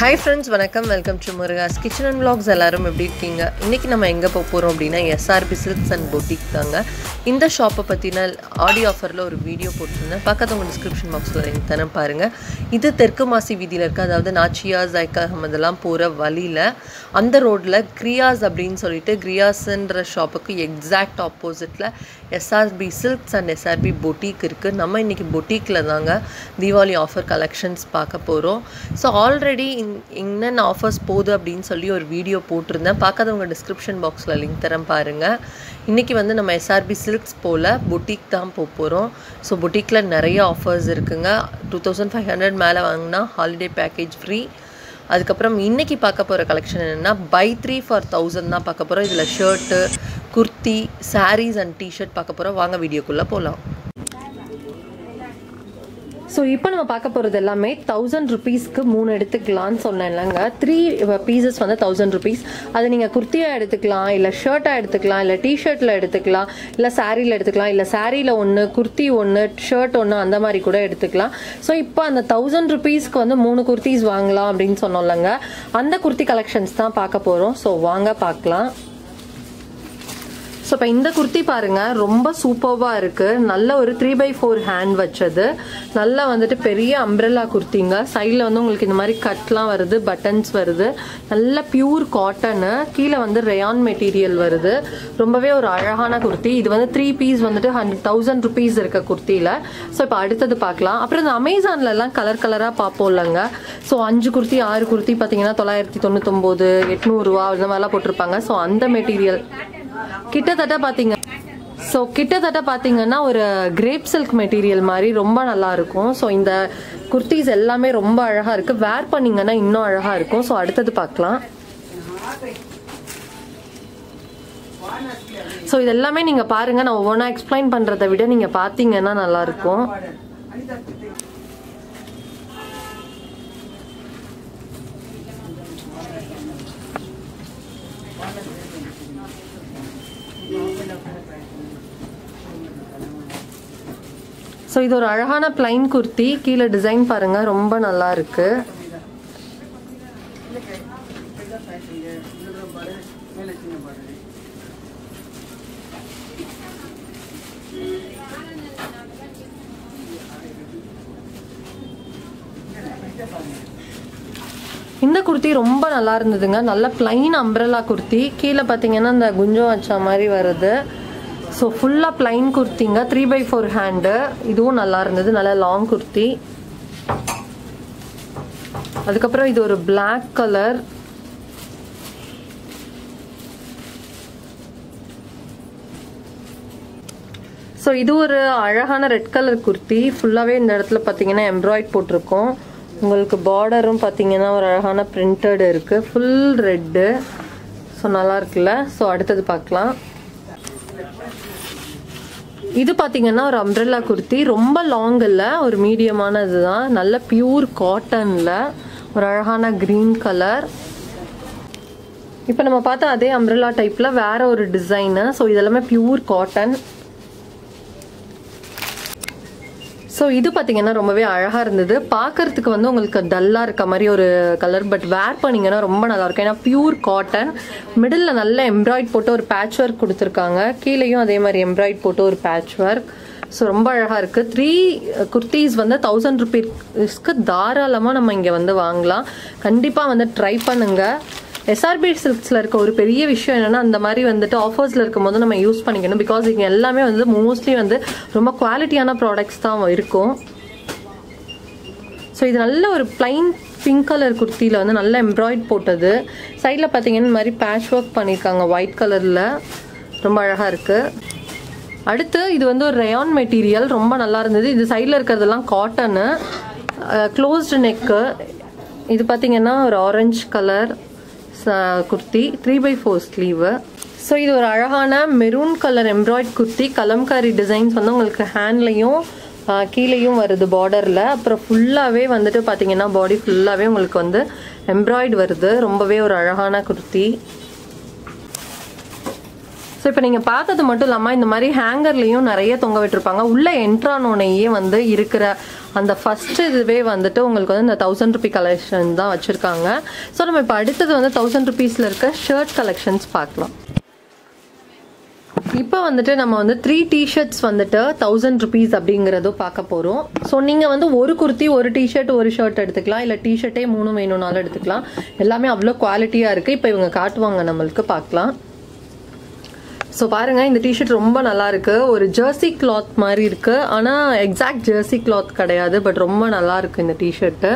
Hi friends வணக்கம். Welcome to Muruga's kitchen and vlogs எல்லோரும் எப்படி இருக்கீங்க? இன்றைக்கி நம்ம எங்கே போக போகிறோம் அப்படின்னா எஸ்ஆர்பி சில்க்ஸ் அண்ட் பொட்டிக் தாங்க. இந்த ஷாப்பை பற்றின ஆடியோ ஆஃபரில் ஒரு வீடியோ போட்டிருந்தேன். பக்கத்து உங்கள் டிஸ்கிரிப்ஷன் பாக்ஸில் லிங்க் தானே பாருங்கள் இது தெற்கு மாசி வீதியில் இருக்குது அதாவது நாச்சியா ஜைக்கா அஹமதெல்லாம் போகிற வழியில் அந்த ரோட்டில் கிரியாஸ் அப்படின்னு சொல்லிட்டு கிரியாஸ்ன்ற ஷாப்புக்கு எக்ஸாக்ட் ஆப்போசிட்டில் SRP silks and SRP boutique இருக்குது நம்ம இன்றைக்கி பொட்டிக்கில் தாங்க தீபாவளி ஆஃபர் கலெக்ஷன்ஸ் பார்க்க போகிறோம் ஸோ ஆல்ரெடி என்னென்ன ஆஃபர்ஸ் போகுது அப்படின்னு சொல்லி ஒரு வீடியோ போட்டிருந்தேன். பார்க்காதவங்க டிஸ்கிரிப்ஷன் பாக்ஸில் லிங்க் தரேன் பாருங்கள் இன்றைக்கி வந்து நம்ம எஸ்ஆர்பி சில்க்ஸ் போல் பொட்டிக் தான் போக போகிறோம் ஸோ பொட்டிக்கில் நிறைய ஆஃபர்ஸ் இருக்குங்க. டூ தௌசண்ட் ஃபைவ் ஹண்ட்ரட் மேலே வாங்கினா ஹாலிடே பேக்கேஜ் ஃப்ரீ அதுக்கப்புறம் இன்றைக்கி பார்க்க போகிற கலெக்ஷன் என்னென்னா பை த்ரீ ஃபார் தௌசண்ட் தான் பார்க்க போகிறோம் இதில் shirt kurti saris and T-shirt பார்க்க போகிறோம் வாங்க வீடியோக்குள்ளே போகலாம் ஸோ இப்போ நம்ம பார்க்க போகிறது எல்லாமே தௌசண்ட் ருபீஸ்க்கு மூணு எடுத்துக்கலாம்னு இல்லைங்க. த்ரீ பீசஸ் uh, வந்து தௌசண்ட் ருபீஸ் அதை நீங்கள் குர்த்தியாக எடுத்துக்கலாம் இல்லை ஷர்ட்டாக எடுத்துக்கலாம் இல்லை டிஷர்ட்டில் எடுத்துக்கலாம் இல்லை சாரியில் எடுத்துக்கலாம் இல்லை சாரியில் ஒன்று குர்த்தி ஒன்று ஷர்ட் ஒன்று அந்த மாதிரி கூட எடுத்துக்கலாம். ஸோ இப்போ அந்த தௌசண்ட் ருபீஸ்க்கு வந்து மூணு குர்த்திஸ் வாங்கலாம் அப்படின்னு சொன்னோம்லங்க அந்த குர்த்தி கலெக்ஷன்ஸ் தான் பார்க்க போகிறோம் ஸோ வாங்க பார்க்கலாம். ஸோ இப்போ இந்த குர்த்தி பாருங்க ரொம்ப சூப்பர்வாக இருக்கு. நல்ல ஒரு த்ரீ பை ஃபோர் ஹேண்ட் வச்சது. நல்லா வந்துட்டு பெரிய அம்ப்ரெல்லா குர்த்திங்க. சைடில் வந்து உங்களுக்கு இந்த மாதிரி கட்லாம் வருது பட்டன்ஸ் வருது. நல்ல பியூர் காட்டனு கீழே வந்து ரேயான் மெட்டீரியல் வருது. ரொம்பவே ஒரு அழகான குர்த்தி. இது வந்து த்ரீ பீஸ் வந்துட்டு ஹண்ட்ரட் தௌசண்ட் ருபீஸ் இருக்க குர்த்தியில். ஸோ இப்போ அடுத்தது பார்க்கலாம் அப்புறம் இந்த அமேசான்லலாம் கலர் கலராக பார்ப்போம் இல்லைங்க. ஸோ அஞ்சு குர்த்தி ஆறு குர்த்தி பார்த்தீங்கன்னா தொள்ளாயிரத்தி தொண்ணூத்தொம்போது எட்நூறுரூவா இந்த மாதிரிலாம் போட்டிருப்பாங்க. ஸோ அந்த மெட்டீரியல் கிட்டத்தட்ட பார்த்தீங்க ஸோ கிட்டத்தட்ட பார்த்தீங்கன்னா ஒரு கிரேப் சில்க் மெட்டீரியல் மாதிரி ரொம்ப நல்லா இருக்கும். ஸோ இந்த குர்த்திஸ் எல்லாமே ரொம்ப அழகா இருக்கு. வேர் பண்ணீங்கன்னா இன்னும் அழகா இருக்கும். ஸோ அடுத்தது பார்க்கலாம் ஸோ இது எல்லாமே நீங்க பாருங்க. நான் ஒவ்வொன்றா எக்ஸ்பிளைன் பண்றதை விட நீங்க பார்த்தீங்கன்னா நல்லா ஸோ இது ஒரு அழகான பிளைன் குர்த்தி கீழே டிசைன் பாருங்க. ரொம்ப நல்லா இருக்கு. இந்த குர்த்தி ரொம்ப நல்லா இருந்ததுங்க. நல்ல பிளைன் அம்ப்ரெல்லா குர்த்தி கீழே பார்த்தீங்கன்னா இந்த குஞ்சம் வச்ச மாதிரி வருது. ஸோ ஃபுல்லாக பிளைன் குர்த்திங்க த்ரீ பை ஃபோர் ஹேண்டு இதுவும் நல்லா இருந்தது நல்ல லாங் குர்த்தி அதுக்கப்புறம் இது ஒரு பிளாக் கலர் ஸோ இது ஒரு அழகான ரெட் கலர் குர்த்தி ஃபுல்லாகவே இந்த இடத்துல பார்த்தீங்கன்னா எம்ப்ராய்ட் போட்டிருக்கோம் உங்களுக்கு பார்டரும் பார்த்தீங்கன்னா ஒரு அழகான பிரிண்டட் இருக்குது ஃபுல் ரெட்டு ஸோ நல்லா இருக்குல்ல ஸோ அடுத்தது பார்க்கலாம் இது பார்த்தீங்கன்னா ஒரு அம்ப்ரெல்லா குர்த்தி. ரொம்ப லாங் இல்லை ஒரு மீடியமான இதுதான் நல்ல பியூர் காட்டனில் ஒரு அழகான க்ரீன் கலர் இப்போ நம்ம பார்த்தா அதே அம்ப்ரெல்லா டைப்பில் வேற ஒரு டிசைனு ஸோ இதெல்லாமே பியூர் காட்டன் ஸோ இது பார்த்தீங்கன்னா ரொம்பவே அழகாக இருந்தது. பார்க்கறதுக்கு வந்து உங்களுக்கு டல்லாக இருக்க மாதிரி ஒரு கலர் பட் வேர் பண்ணிங்கன்னா ரொம்ப நல்லாயிருக்கும். ஏன்னா பியூர் காட்டன் மிடில் நல்ல எம்ப்ராய்ட் போட்டு ஒரு பேட்ச் ஒர்க் கொடுத்துருக்காங்க. கீழேயும் அதே மாதிரி எம்ப்ராய்ட் போட்டு ஒரு பேட்ச் ஒர்க் ஸோ ரொம்ப அழகாக இருக்குது த்ரீ குர்த்திஸ் வந்து தௌசண்ட் ருபீஸ்க்கு தாராளமாக நம்ம இங்கே வந்து வாங்கலாம். கண்டிப்பாக வந்து ட்ரை பண்ணுங்கள் எஸ்ஆர்பி சில்க்ஸில் இருக்க ஒரு பெரிய விஷயம் என்னென்னா அந்த மாதிரி வந்துட்டு ஆஃபர்ஸில் இருக்கும்போது நம்ம யூஸ் பண்ணிக்கணும். பிகாஸ் இங்கே எல்லாமே வந்து மோஸ்ட்லி வந்து ரொம்ப குவாலிட்டியான ப்ராடக்ட்ஸ் தான் இருக்கும். ஸோ இது நல்ல ஒரு பிளைன் பிங்க் கலர் குர்த்தியில் வந்து நல்ல எம்ப்ராய்ட் போட்டது. சைடில் பார்த்தீங்கன்னா இந்த மாதிரி பேட்ச் ஒர்க் பண்ணியிருக்காங்க ஒயிட் கலரில் ரொம்ப அழகாக இருக்குது அடுத்து இது வந்து ஒரு ரயான் மெட்டீரியல் ரொம்ப நல்லா இருந்தது. இது சைடில் இருக்கிறதெல்லாம் காட்டனு க்ளோஸ்டு நெக்கு இது பார்த்தீங்கன்னா ஒரு orange colour kurti three by four sleeve so இது ஒரு அழகான maroon colour embroid kurti. Kalamkari designs வந்து உங்களுக்கு ஹேண்ட்லையும் கீழேயும் வருது பார்டரில் அப்புறம் ஃபுல்லாகவே வந்துட்டு பார்த்தீங்கன்னா பாடி ஃபுல்லாகவே உங்களுக்கு வந்து எம்ப்ராய்டு வருது. ரொம்பவே ஒரு அழகான குர்த்தி. ஸோ இப்போ நீங்கள் பார்த்தது மட்டும் இல்லாமல் இந்த மாதிரி ஹேங்கர்லேயும் நிறைய தொங்க விட்டுருப்பாங்க. உள்ளே என்ட்ரானோனையே வந்து இருக்கிற அந்த ஃபர்ஸ்ட் இதுவே வந்துட்டு உங்களுக்கு வந்து இந்த தௌசண்ட் ருபி கலெக்ஷன் தான் வச்சுருக்காங்க. ஸோ நம்ம இப்போ அடுத்தது வந்து தௌசண்ட் ருபீஸில் இருக்க ஷர்ட் கலெக்ஷன்ஸ் பார்க்கலாம். இப்போ வந்துட்டு நம்ம வந்து த்ரீ டிஷர்ட்ஸ் வந்துட்டு தௌசண்ட் ருபீஸ் அப்படிங்கிறதும் பார்க்க போகிறோம் ஸோ நீங்கள் வந்து ஒரு குர்த்தி ஒரு டிஷர்ட் ஒரு ஷர்ட் எடுத்துக்கலாம். இல்லை டிஷர்ட்டே மூணு வேணும்னாலும் எடுத்துக்கலாம். எல்லாமே அவ்வளோ குவாலிட்டியாக இருக்குது இப்போ இவங்க காட்டுவாங்க நம்மளுக்கு பார்க்கலாம். ஸோ பாருங்கள் இந்த டிஷர்ட் ரொம்ப நல்லாயிருக்கு. ஒரு ஜெர்சி கிளாத் மாதிரி இருக்குது ஆனால் எக்ஸாக்ட் ஜெர்சி கிளாத் கிடையாது பட் ரொம்ப நல்லாயிருக்கு இந்த டிஷர்ட்டு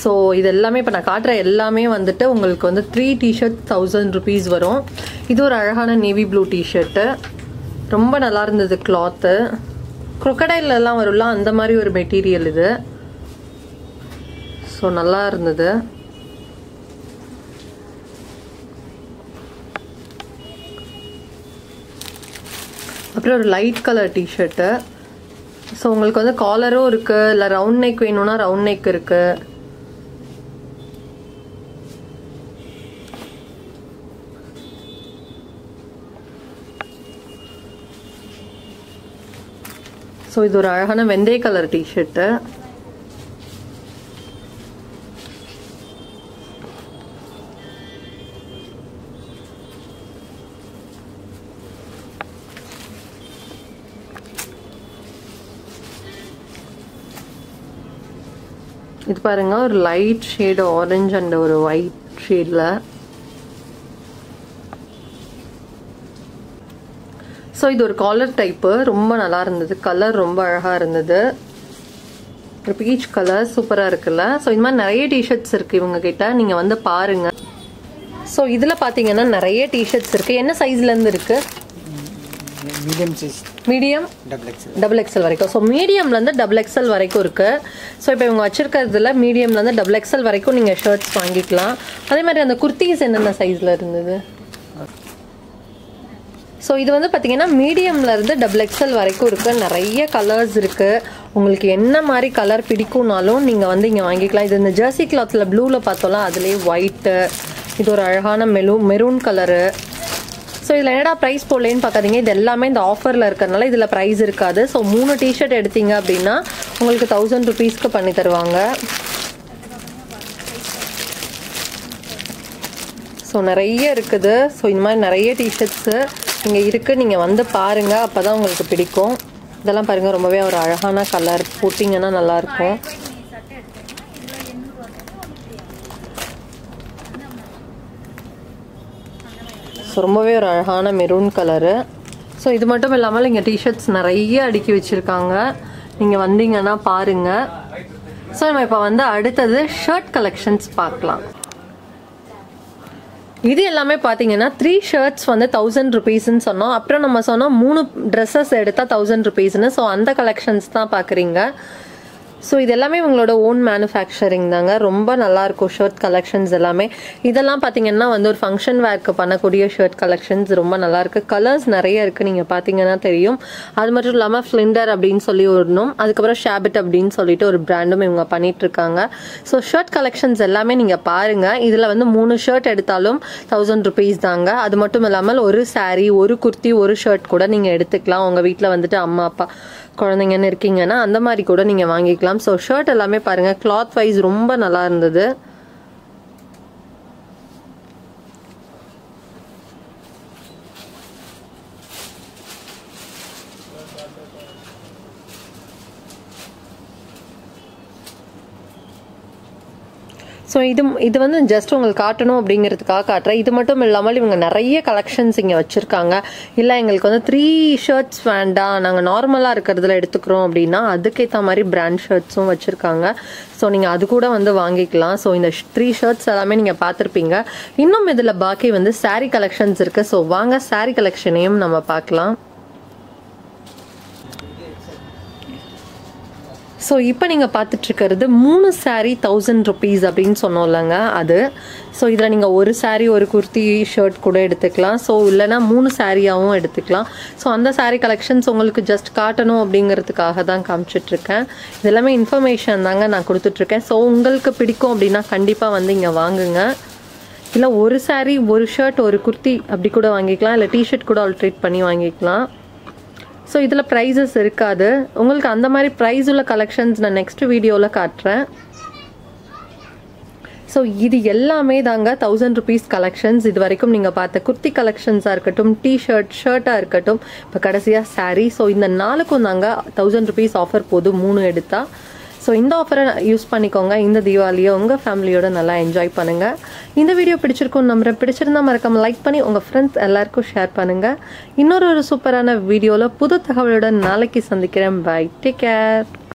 ஸோ இது எல்லாமே இப்போ நான் காட்டுற எல்லாமே வந்துட்டு உங்களுக்கு வந்து த்ரீ டிஷர்ட் தௌசண்ட் ருபீஸ் வரும். இது ஒரு அழகான நேவி ப்ளூ டிஷர்ட்டு ரொம்ப நல்லா இருந்தது கிளாத்து குரொக்கடைலெலாம் வரும்ல அந்த மாதிரி ஒரு மெட்டீரியல் இது. ஸோ நல்லா இருந்தது அப்புறம் ஒரு லைட் கலர் டிஷர்ட்டு ஸோ உங்களுக்கு வந்து காலரும் இருக்குது இல்லை ரவுண்ட் நெக் வேணும்னா ரவுண்ட் நெக் இருக்குது ஸோ இது ஒரு அழகான வெந்தய கலர் டிஷர்ட்டு இது பாருங்க ஒரு லைட் ஷேடு ஆரஞ்சு அண்ட் ஒரு ஒயிட் ஷேடில் ஸோ இது ஒரு காலர் டைப்பு ரொம்ப நல்லா இருந்தது. கலர் ரொம்ப அழகாக இருந்தது. ஒரு பீச் கலர் சூப்பராக இருக்குல்ல? ஸோ இந்த மாதிரி நிறைய டிஷர்ட்ஸ் இருக்குது இவங்க கிட்ட. நீங்கள் வந்து பாருங்க. ஸோ இதில் பார்த்தீங்கன்னா நிறைய டிஷர்ட்ஸ் இருக்குது என்ன சைஸ்லேருந்து இருக்குது medium size medium double XL double XL வரைக்கும். ஸோ மீடியம்லேருந்து டபுள் எக்ஸல் வரைக்கும் இருக்கு. ஸோ இப்போ இவங்க வச்சிருக்கிறதுல மீடியம்லேருந்து டபுள் எக்ஸல் வரைக்கும் நீங்கள் ஷர்ட்ஸ் வாங்கிக்கலாம். அதே மாதிரி அந்த குர்த்திஸ் என்னென்ன சைஸில் இருந்தது? ஸோ இது வந்து பார்த்தீங்கன்னா மீடியம்ல இருந்து டபுள் எக்ஸல் வரைக்கும் இருக்கு. நிறைய கலர்ஸ் இருக்கு. உங்களுக்கு என்ன மாதிரி கலர் பிடிக்கும்னாலும் நீங்கள் வந்து இங்கே வாங்கிக்கலாம். இது இந்த ஜெர்சி கிளாத்தில் ப்ளூவில் பார்த்தோம்ல அதுலேயே ஒயிட்டு இது ஒரு அழகான மெலூ மெரூன் கலரு ஸோ இதில் என்னடா ப்ரைஸ் போடலன்னு பார்க்காதீங்க. இது எல்லாமே இந்த ஆஃபரில் இருக்கிறதுனால இதில் ப்ரைஸ் இருக்காது. ஸோ மூணு டிஷர்ட் எடுத்தீங்க அப்படின்னா உங்களுக்கு தௌசண்ட் ருபீஸ்க்கு பண்ணி தருவாங்க. ஸோ நிறைய இருக்குது. ஸோ இந்த மாதிரி நிறைய டிஷர்ட்ஸு இங்கே இருக்குது நீங்கள் வந்து பாருங்கள் அப்போ தான் உங்களுக்கு பிடிக்கும். இதெல்லாம் பாருங்கள் ரொம்பவே ஒரு அழகான கலர் போட்டிங்கன்னா நல்லாயிருக்கும் ஸோ ரொம்பவே ஒரு அழகான மெரூன் கலரு ஸோ இது மட்டும் இல்லாமல் இங்கே டிஷர்ட்ஸ் நிறைய அடுக்கி வச்சுருக்காங்க. நீங்கள் வந்தீங்கன்னா பாருங்கள் ஸோ நம்ம இப்போ வந்து அடுத்தது ஷர்ட் கலெக்ஷன்ஸ் பார்க்கலாம். இது எல்லாமே பார்த்தீங்கன்னா த்ரீ ஷர்ட்ஸ் வந்து தௌசண்ட் ருபீஸ்ன்னு சொன்னோம். அப்புறம் நம்ம சொன்னோம் மூணு ட்ரெஸ்ஸஸ் எடுத்தால் தௌசண்ட் ருபீஸ்னு ஸோ அந்த கலெக்ஷன்ஸ் தான் பார்க்குறீங்க ஸோ இது எல்லாமே இவங்களோட ஓன் மேனுஃபேக்சரிங் தாங்க. ரொம்ப நல்லாயிருக்கும் ஷர்ட் கலெக்ஷன்ஸ் எல்லாமே. இதெல்லாம் பார்த்தீங்கன்னா வந்து ஒரு ஃபங்க்ஷன் வேர்க்கு பண்ணக்கூடிய ஷர்ட் கலெக்ஷன்ஸ் ரொம்ப நல்லாயிருக்கு. கலர்ஸ் நிறைய இருக்குது நீங்கள் பார்த்தீங்கன்னா தெரியும். அது மட்டும் இல்லாமல் ஃப்ளிண்டர் அப்படின்னு சொல்லி ஒன்றும் அதுக்கப்புறம் ஷேபிட் அப்படின்னு சொல்லிட்டு ஒரு பிராண்டும் இவங்க பண்ணிட்டு இருக்காங்க ஸோ ஷர்ட் கலெக்ஷன்ஸ் எல்லாமே நீங்கள் பாருங்கள் இதில் வந்து மூணு ஷர்ட் எடுத்தாலும் தௌசண்ட் ருபீஸ் தாங்க. அது மட்டும் இல்லாமல் ஒரு சாரீ ஒரு குர்த்தி ஒரு ஷர்ட் கூட நீங்கள் எடுத்துக்கலாம். உங்கள் வீட்டில் வந்துட்டு அம்மா அப்பா. குழந்தைங்கன்னு இருக்கீங்கன்னா அந்த மாதிரி கூட நீங்கள் வாங்கிக்கலாம். ஸோ ஷர்ட் எல்லாமே பாருங்கள் கிளாத் வைஸ் ரொம்ப நல்லா இருந்தது. ஸோ இது இது வந்து ஜஸ்ட் உங்களுக்கு காட்டணும் அப்படிங்கிறதுக்காக காட்டுறேன். இது மட்டும் இல்லாமல் இவங்க நிறைய கலெக்ஷன்ஸ் இங்கே வச்சுருக்காங்க. இல்லை எங்களுக்கு வந்து த்ரீ ஷர்ட்ஸ் வேண்டாம். நாங்கள் நார்மலாக இருக்கிறதுல எடுத்துக்கிறோம் அப்படின்னா அதுக்கேற்ற மாதிரி பிராண்ட் ஷர்ட்ஸும் வச்சுருக்காங்க. ஸோ நீங்கள் அது கூட வந்து வாங்கிக்கலாம். ஸோ இந்த த்ரீ ஷர்ட்ஸ் எல்லாமே நீங்கள் பார்த்துருப்பீங்க. இன்னும் இதில் பாக்கி வந்து சாரீ கலெக்ஷன்ஸ் இருக்குது ஸோ வாங்க சாரீ கலெக்ஷனையும் நம்ம பார்க்கலாம். ஸோ இப்போ நீங்கள் பார்த்துட்ருக்கிறது மூணு சாரீ தௌசண்ட் ருபீஸ் அப்படின்னு சொன்னோம்லங்க அது. ஸோ இதில் நீங்கள் ஒரு சாரீ ஒரு குர்த்தி ஷர்ட் கூட எடுத்துக்கலாம். ஸோ இல்லைன்னா மூணு சாரியாகவும் எடுத்துக்கலாம். ஸோ அந்த சாரீ கலெக்ஷன்ஸ் உங்களுக்கு ஜஸ்ட் காட்டணும் அப்படிங்கிறதுக்காக தான் காமிச்சிட்ருக்கேன். இதெல்லாமே இன்ஃபர்மேஷன் தாங்க நான் கொடுத்துட்ருக்கேன். ஸோ உங்களுக்கு பிடிக்கும் அப்படின்னா கண்டிப்பாக வந்து இங்கே வாங்குங்க. இல்லை ஒரு சாரீ ஒரு ஷர்ட் ஒரு குர்த்தி அப்படி கூட வாங்கிக்கலாம். இல்லை டிஷர்ட் கூட ஆல்ட்ரேட் பண்ணி வாங்கிக்கலாம். ஸோ இதில் ப்ரைஸஸ் இருக்காது. உங்களுக்கு அந்த மாதிரி ப்ரைஸ் உள்ள கலெக்ஷன்ஸ் நான் நெக்ஸ்ட் வீடியோவில் காட்டுறேன். ஸோ இது எல்லாமே தாங்க தௌசண்ட் ருபீஸ் கலெக்ஷன்ஸ் இது வரைக்கும் நீங்கள் பார்த்த குர்த்தி கலெக்ஷன்ஸாக இருக்கட்டும் டிஷர்ட் ஷர்ட்டாக இருக்கட்டும் இப்போ கடைசியாக சாரீ ஸோ இந்த நாளுக்கும் தாங்க தௌசண்ட் ருபீஸ் ஆஃபர் போதும் மூணு எடுத்தால் ஸோ இந்த ஆஃபரை யூஸ் பண்ணிக்கோங்க. இந்த தீபாவளியை உங்கள் ஃபேமிலியோட நல்லா என்ஜாய் பண்ணுங்கள் இந்த வீடியோ பிடிச்சிருக்கும் நம்புறேன். பிடிச்சிருந்தா மறக்காமல் லைக் பண்ணி உங்கள் ஃப்ரெண்ட்ஸ் எல்லாருக்கும் ஷேர் பண்ணுங்கள் இன்னொரு ஒரு சூப்பரான வீடியோவில் புது தகவலோட நாளைக்கு சந்திக்கிறேன். Bye take care